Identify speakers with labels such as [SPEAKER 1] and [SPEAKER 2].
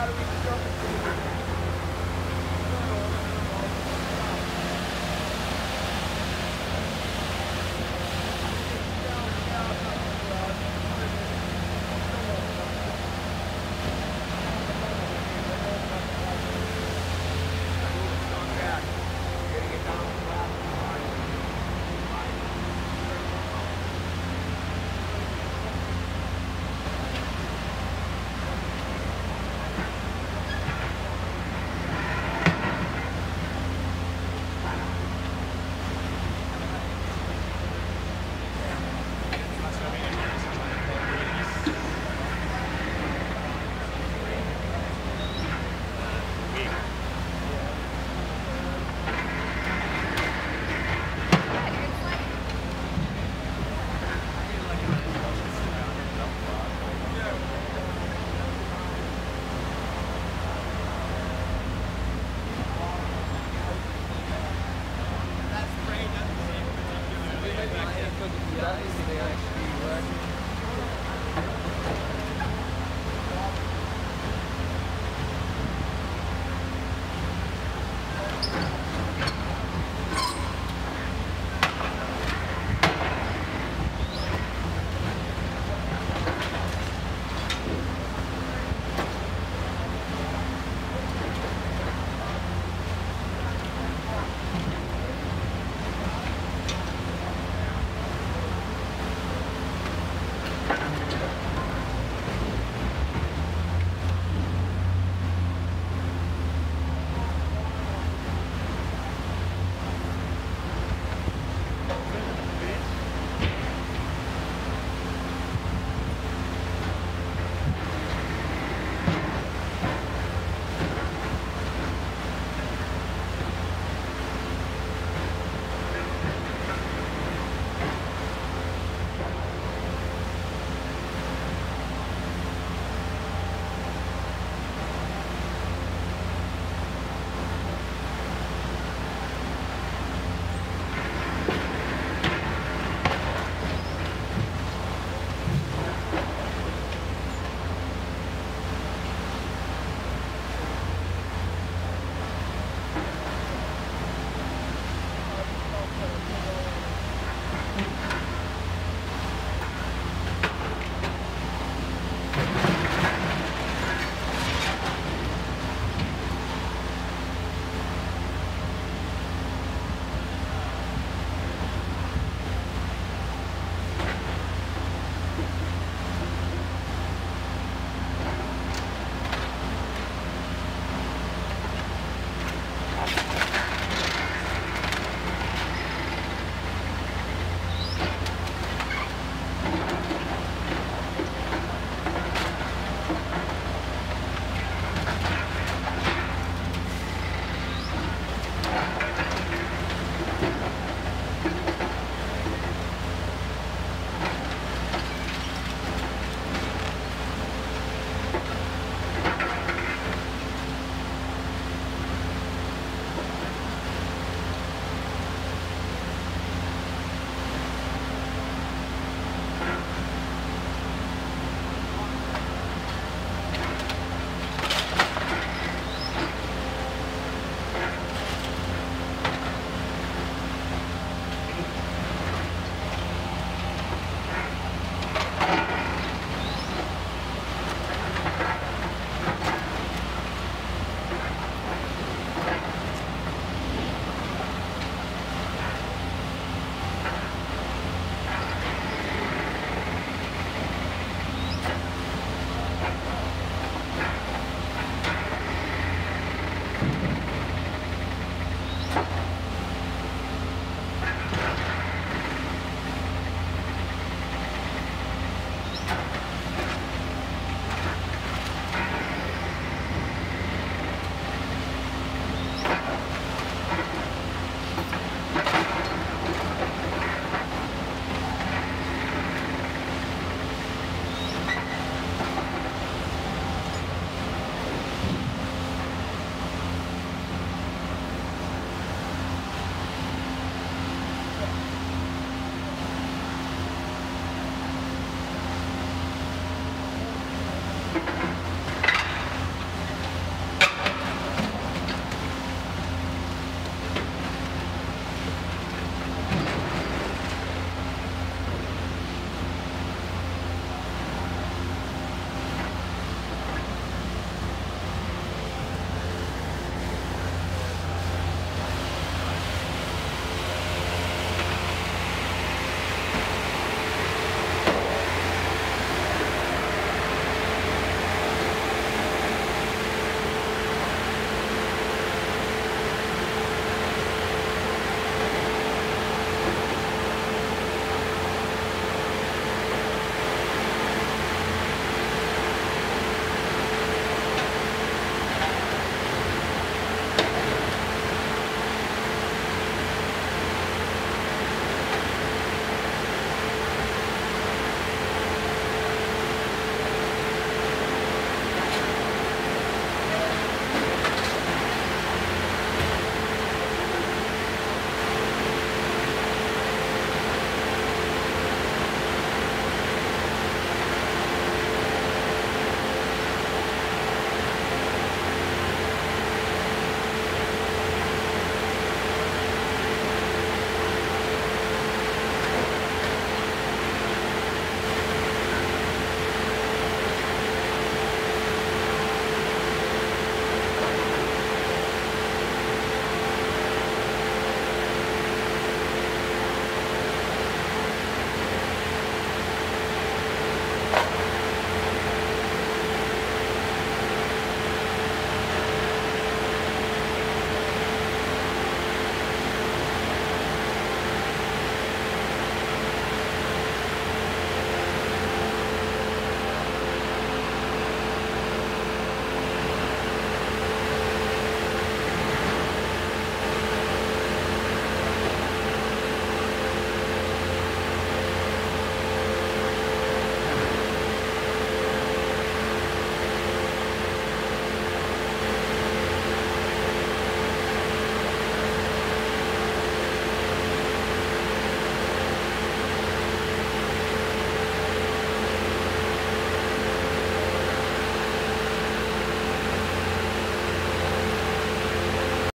[SPEAKER 1] out of
[SPEAKER 2] That is the thing I actually work.